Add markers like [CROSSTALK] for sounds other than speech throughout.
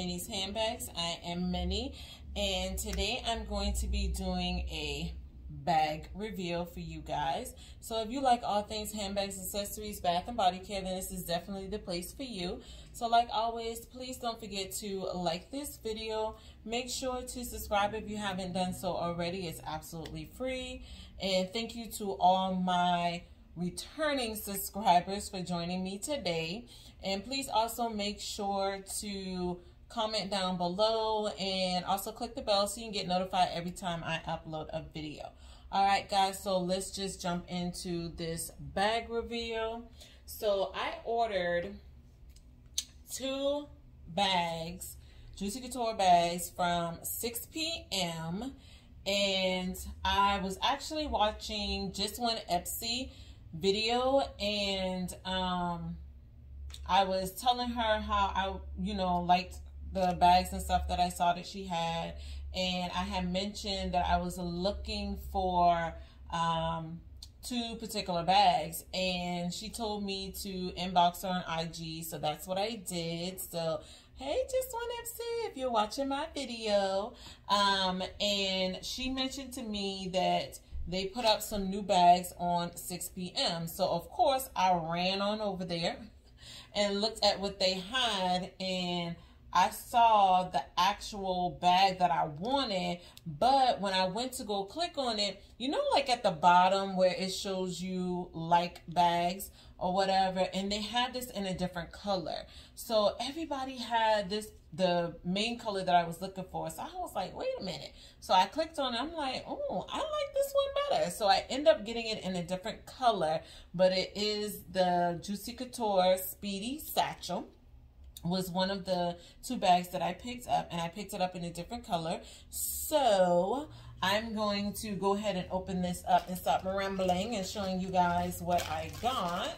Minnie's Handbags. I am Minnie and today I'm going to be doing a bag reveal for you guys. So if you like all things handbags, accessories, bath and body care, then this is definitely the place for you. So like always, please don't forget to like this video. Make sure to subscribe if you haven't done so already. It's absolutely free. And thank you to all my returning subscribers for joining me today. And please also make sure to comment down below and also click the bell so you can get notified every time I upload a video. All right, guys, so let's just jump into this bag reveal. So I ordered two bags, Juicy Couture bags from 6 p.m. And I was actually watching just one Epsy video and um, I was telling her how I, you know, liked the bags and stuff that I saw that she had. And I had mentioned that I was looking for um, two particular bags. And she told me to inbox her on IG. So that's what I did. So, hey, just one FC if you're watching my video. Um, and she mentioned to me that they put up some new bags on 6 p.m. So, of course, I ran on over there [LAUGHS] and looked at what they had and I saw the actual bag that I wanted, but when I went to go click on it, you know, like at the bottom where it shows you like bags or whatever, and they had this in a different color. So everybody had this, the main color that I was looking for. So I was like, wait a minute. So I clicked on it. I'm like, oh, I like this one better. So I end up getting it in a different color, but it is the Juicy Couture Speedy Satchel was one of the two bags that I picked up and I picked it up in a different color. So I'm going to go ahead and open this up and stop rambling and showing you guys what I got.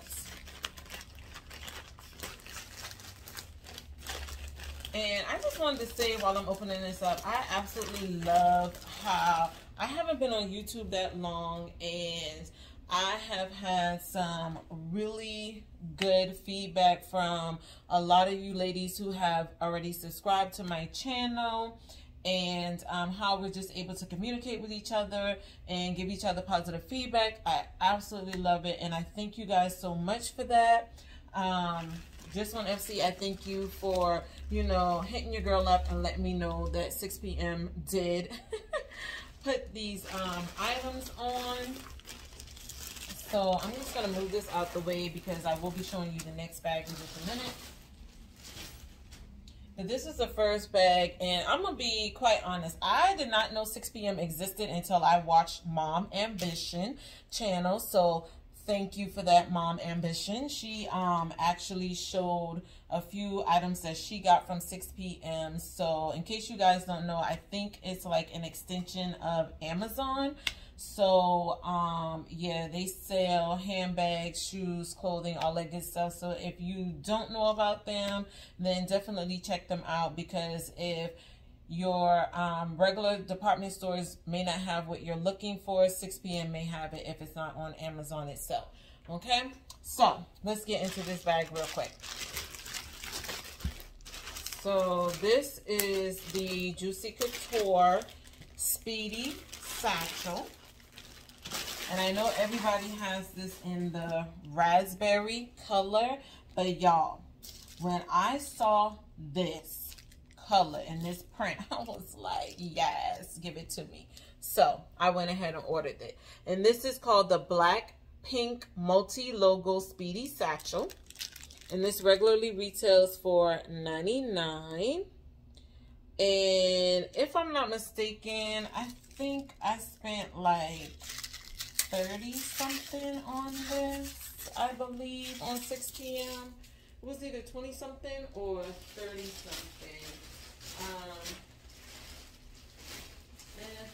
And I just wanted to say while I'm opening this up, I absolutely love how I haven't been on YouTube that long and I have had some really good feedback from a lot of you ladies who have already subscribed to my channel and um, how we're just able to communicate with each other and give each other positive feedback. I absolutely love it and I thank you guys so much for that. Um, just on FC, I thank you for, you know, hitting your girl up and letting me know that 6 p.m. did [LAUGHS] put these um, items on. So I'm just to move this out the way because I will be showing you the next bag in just a minute. And this is the first bag, and I'm to be quite honest. I did not know 6 p.m. existed until I watched Mom Ambition channel. So thank you for that, Mom Ambition. She um, actually showed a few items that she got from 6 p.m. So in case you guys don't know, I think it's like an extension of Amazon. So, um, yeah, they sell handbags, shoes, clothing, all that good stuff. So if you don't know about them, then definitely check them out because if your um, regular department stores may not have what you're looking for, 6 p.m. may have it if it's not on Amazon itself. Okay, so let's get into this bag real quick. So this is the Juicy Couture Speedy Satchel. And I know everybody has this in the raspberry color, but y'all, when I saw this color and this print, [LAUGHS] I was like, yes, give it to me. So I went ahead and ordered it. And this is called the Black Pink Multi-Logo Speedy Satchel. And this regularly retails for 99 And if I'm not mistaken, I think I spent like 30 something on this, I believe, on 6 p.m. It was either 20 something or 30 something. Um, and,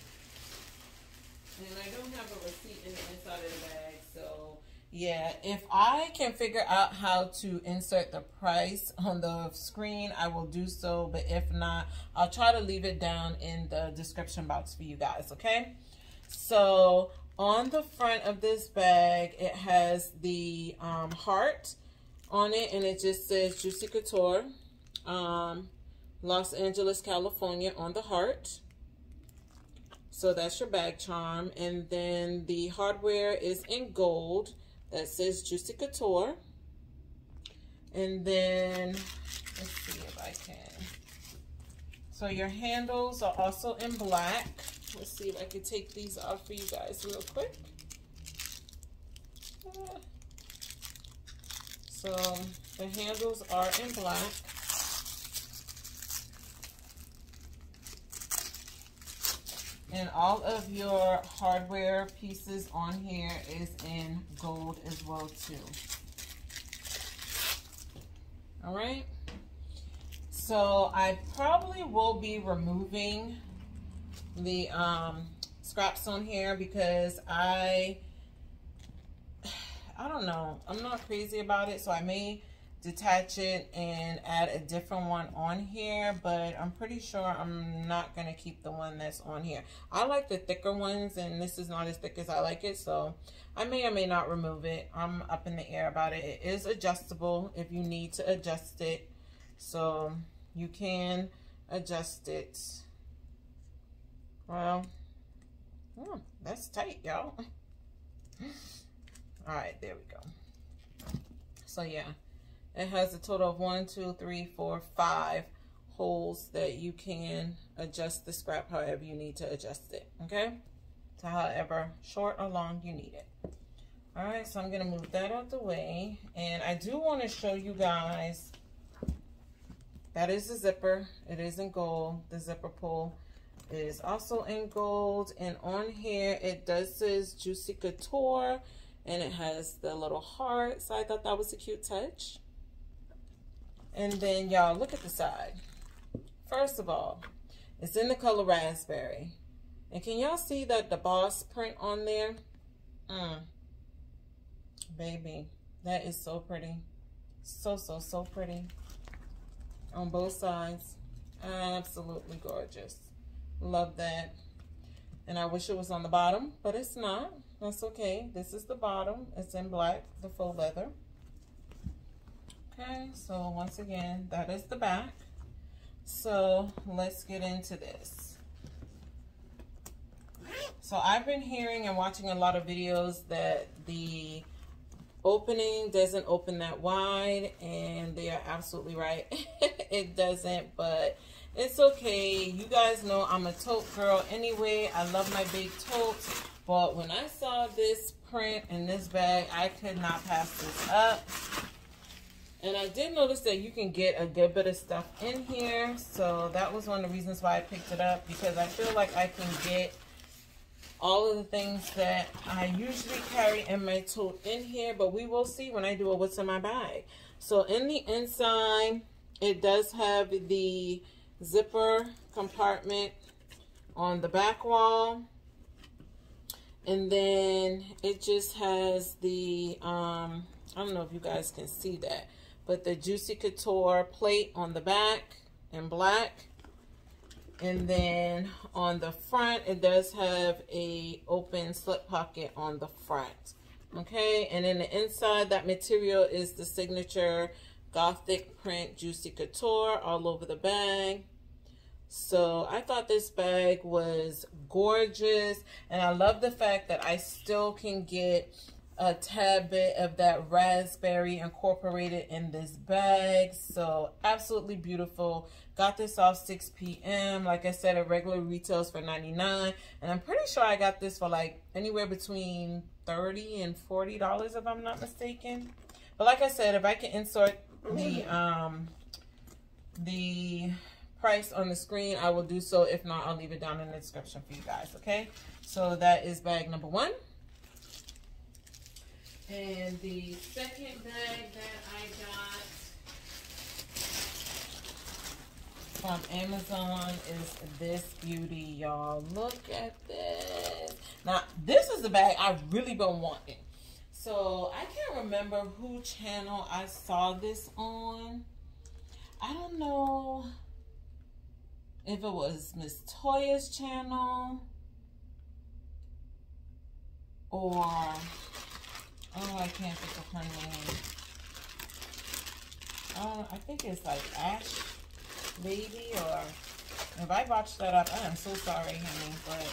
and I don't have a receipt in the inside of the bag, so yeah, if I can figure out how to insert the price on the screen, I will do so. But if not, I'll try to leave it down in the description box for you guys, okay? So on the front of this bag, it has the um, heart on it, and it just says Juicy Couture. um, Los Angeles, California on the heart. So that's your bag charm. And then the hardware is in gold. That says Juicy Couture. And then, let's see if I can. So your handles are also in black. Let's see if I can take these off for you guys real quick. So the handles are in black. And all of your hardware pieces on here is in gold as well too. All right. So I probably will be removing the um, scraps on here because I, I don't know. I'm not crazy about it. So I may detach it and add a different one on here but I'm pretty sure I'm not gonna keep the one that's on here I like the thicker ones and this is not as thick as I like it so I may or may not remove it I'm up in the air about it it is adjustable if you need to adjust it so you can adjust it well hmm, that's tight y'all all right there we go so yeah it has a total of one, two, three, four, five holes that you can adjust the scrap however you need to adjust it, okay? To however short or long you need it. All right, so I'm gonna move that out the way. And I do wanna show you guys, that is the zipper. It is in gold, the zipper pull is also in gold. And on here, it does says Juicy Couture and it has the little heart. So I thought that was a cute touch. And then y'all look at the side. First of all, it's in the color raspberry. And can y'all see that the boss print on there? Mm. Baby, that is so pretty. So, so, so pretty. On both sides. Absolutely gorgeous. Love that. And I wish it was on the bottom, but it's not. That's okay. This is the bottom. It's in black, the faux leather. Okay, so once again, that is the back. So let's get into this. So I've been hearing and watching a lot of videos that the opening doesn't open that wide and they are absolutely right. [LAUGHS] it doesn't, but it's okay. You guys know I'm a tote girl anyway. I love my big totes. But when I saw this print in this bag, I could not pass this up. And I did notice that you can get a good bit of stuff in here. So that was one of the reasons why I picked it up because I feel like I can get all of the things that I usually carry in my tote in here. But we will see when I do a what's in my bag. So in the inside, it does have the zipper compartment on the back wall. And then it just has the, um, I don't know if you guys can see that but the Juicy Couture plate on the back in black. And then on the front, it does have a open slip pocket on the front. Okay, and then the inside, that material is the signature Gothic print Juicy Couture all over the bag. So I thought this bag was gorgeous. And I love the fact that I still can get a tad bit of that raspberry incorporated in this bag. So absolutely beautiful. Got this off 6 p.m. Like I said, it regular retails for 99 And I'm pretty sure I got this for like anywhere between 30 and $40 if I'm not mistaken. But like I said, if I can insert the um the price on the screen, I will do so. If not, I'll leave it down in the description for you guys, okay? So that is bag number one. And the second bag that I got from Amazon is this beauty, y'all. Look at this. Now, this is the bag I've really been wanting. So, I can't remember who channel I saw this on. I don't know if it was Miss Toya's channel or Oh, I can't think of her name. Oh, I think it's like Ash. baby or if I botched that up, I am so sorry, honey. But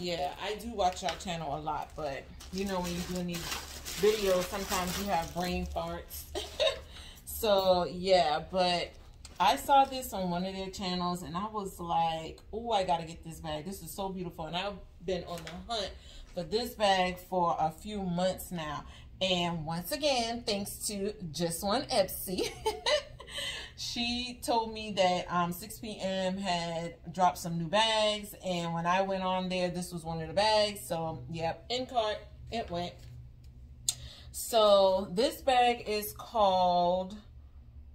yeah, I do watch our channel a lot. But you know, when you do these videos, sometimes you have brain farts. [LAUGHS] so yeah, but I saw this on one of their channels and I was like, oh, I got to get this bag. This is so beautiful. And I've been on the hunt for this bag for a few months now. And once again, thanks to Just One Epsy, [LAUGHS] she told me that um, 6 p.m. had dropped some new bags. And when I went on there, this was one of the bags. So, yep, in cart, it went. So, this bag is called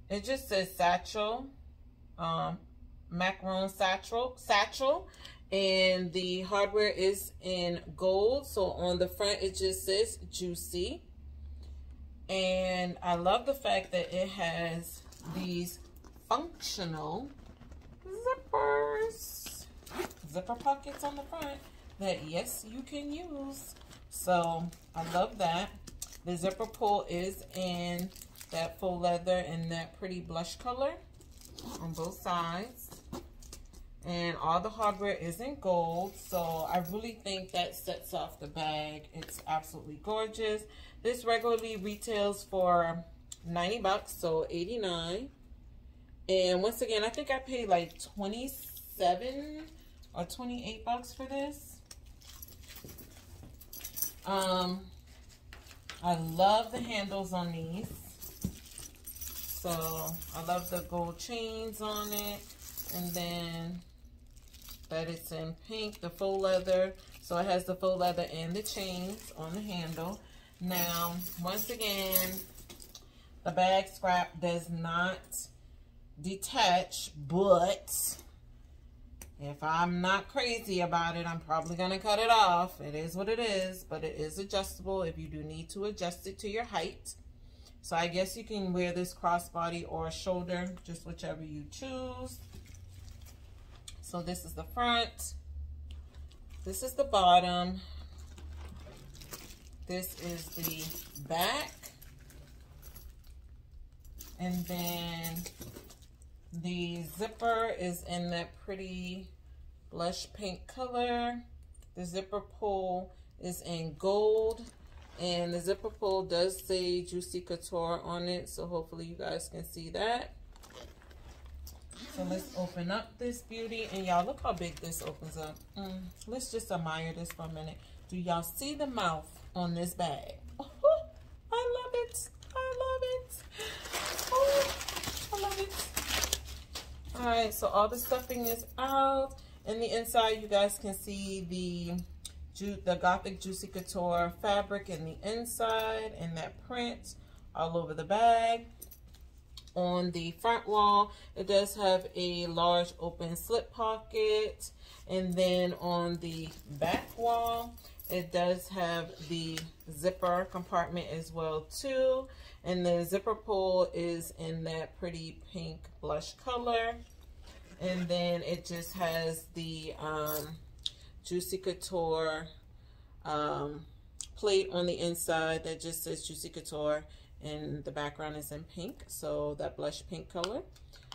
it just says satchel, um, macaron satchel, satchel, and the hardware is in gold. So on the front, it just says juicy. And I love the fact that it has these functional zippers, zipper pockets on the front that yes, you can use. So I love that. The zipper pull is in that full leather and that pretty blush color on both sides. And all the hardware is in gold, so I really think that sets off the bag. It's absolutely gorgeous. This regularly retails for 90 bucks, so 89. And once again, I think I paid like 27 or 28 bucks for this. Um, I love the handles on these. So I love the gold chains on it. And then that it's in pink, the faux leather. So it has the faux leather and the chains on the handle. Now, once again, the bag scrap does not detach, but if I'm not crazy about it, I'm probably going to cut it off. It is what it is, but it is adjustable if you do need to adjust it to your height. So I guess you can wear this crossbody or shoulder, just whichever you choose. So this is the front. This is the bottom. This is the back. And then the zipper is in that pretty blush pink color. The zipper pull is in gold. And the zipper pull does say Juicy Couture on it, so hopefully you guys can see that. So let's open up this beauty. And y'all, look how big this opens up. Mm, let's just admire this for a minute. Do y'all see the mouth on this bag? Oh, I love it. I love it. Oh, I love it. All right, so all the stuffing is out. In the inside, you guys can see the the Gothic Juicy Couture fabric in the inside and that print all over the bag. On the front wall, it does have a large open slip pocket. And then on the back wall, it does have the zipper compartment as well too. And the zipper pull is in that pretty pink blush color. And then it just has the um, Juicy Couture um, plate on the inside that just says Juicy Couture and the background is in pink. So that blush pink color.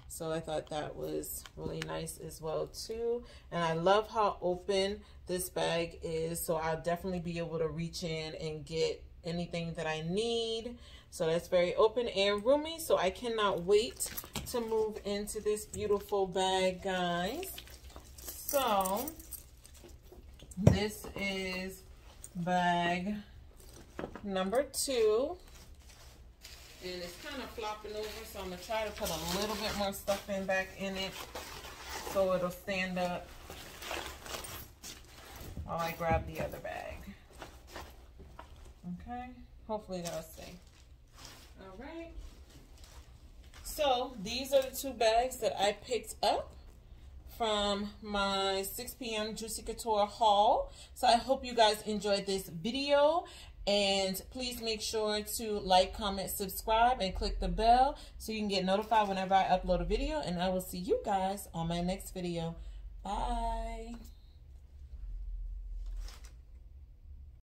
So I thought that was really nice as well too. And I love how open this bag is. So I'll definitely be able to reach in and get anything that I need. So that's very open and roomy. So I cannot wait to move into this beautiful bag, guys. So this is bag number two. And it's kind of flopping over, so I'm going to try to put a little bit more stuff in back in it so it'll stand up while I grab the other bag. Okay, hopefully that'll stay. All right. So these are the two bags that I picked up from my 6 p.m. Juicy Couture haul. So I hope you guys enjoyed this video. And please make sure to like, comment, subscribe, and click the bell so you can get notified whenever I upload a video. And I will see you guys on my next video. Bye.